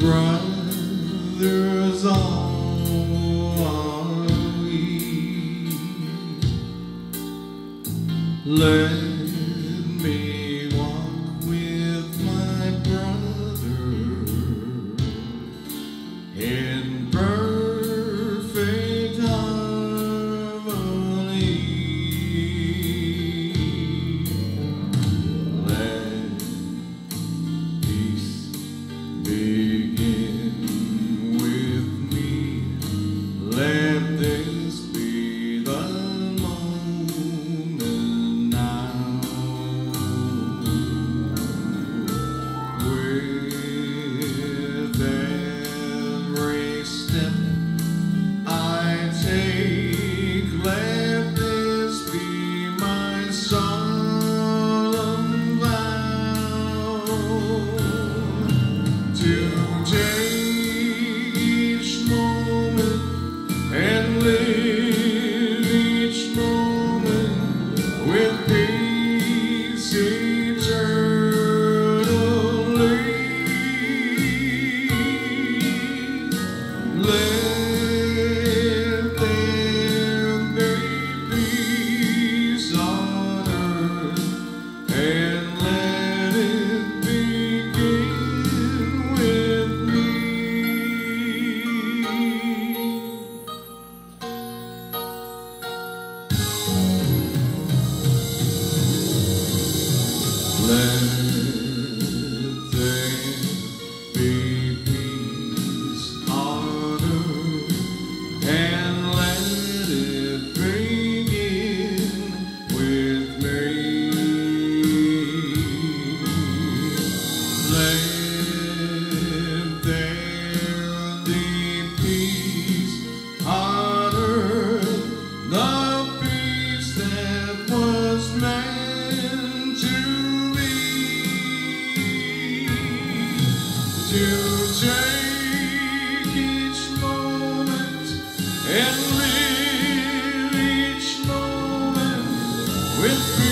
Brothers all are we. Let take each moment and live each moment with